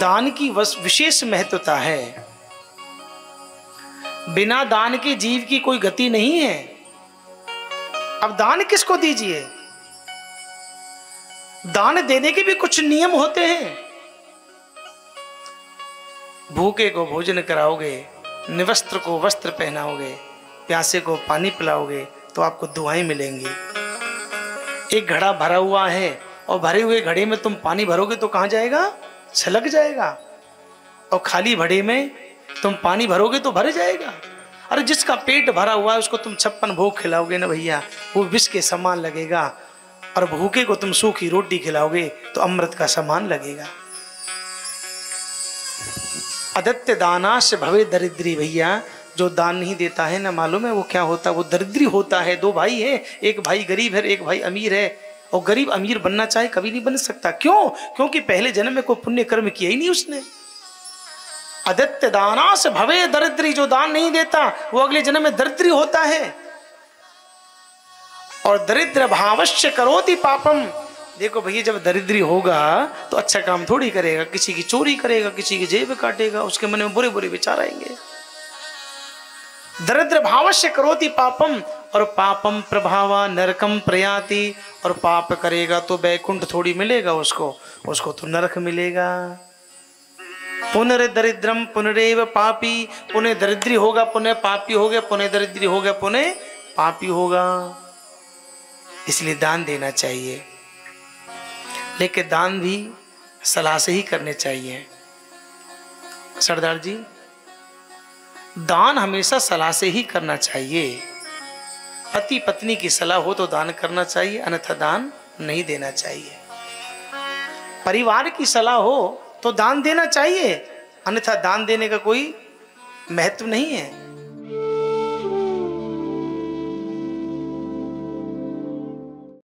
दान की विशेष महत्वता है। बिना दान के जीव की कोई गति नहीं है। अब दान किसको दीजिए? दान देने के भी कुछ नियम होते हैं। भूखे को भोजन कराओगे, निवस्त्र को वस्त्र पहनाओगे, प्यासे को पानी पिलाओगे तो आपको दुआएँ मिलेंगी। एक घड़ा भरा हुआ है और भरे हुए घड़े में तुम पानी भरोगे तो कहाँ जाएगा? छलक जाएगा और खाली घड़े में तुम पानी भरोगे तो भर जाएगा। अरे जिसका पेट भरा हुआ है, उसको तुम छप्पन भोग खिलाओगे ना भैया? वो विष के समान लगेगा और भूखे को तुम सूखी रोटी खिलाओगे तो अमृत का समान लगेगा। अदत्य दाना से भवे दरिद्री भैया, जो दान नहीं देता है ना मालूम है वो क्या होता है? वो दरिद्री होता है, दो भाई है, एक भाई गरीब है एक भाई अमीर है। और गरीब अमीर बनना चाहे कभी नहीं बन सकता। क्यों? क्योंकि पहले जन्म में कोई पुण्य कर्म किया ही नहीं उसने। अदत्य दाना से भवे दरिद्री, जो दान नहीं देता, वो अगले जन्म में दरिद्री होता है। और दरिद्र भावश्य करोति पापम। देखो भैया, जब दरिद्री होगा तो अच्छा काम थोड़ी करेगा। किसी की चोरी करेगा, किसी की जेब काटेगा, उसके मन में बुरे बुरे विचार आएँगे। दरिद्र भावश्य करोति पापम, और पापम प्रभावा नरकम प्रयाति। और पाप करेगा तो बैकुंठ थोड़ी मिलेगा उसको उसको तो नरक मिलेगा। पुनर्दरिद्रम पुनरेव पापी, पुनः दरिद्री होगा, पुनः पापी हो गया, पुनः दरिद्री हो गया, पुनः पापी होगा। इसलिए दान देना चाहिए। लेकिन दान भी सलाह से ही करने चाहिए। सरदार जी, दान हमेशा सलाह से ही करना चाहिए। पति पत्नी की सलाह हो तो दान करना चाहिए, अन्यथा दान नहीं देना चाहिए। परिवार की सलाह हो तो दान देना चाहिए, अन्यथा दान देने का कोई महत्व नहीं है।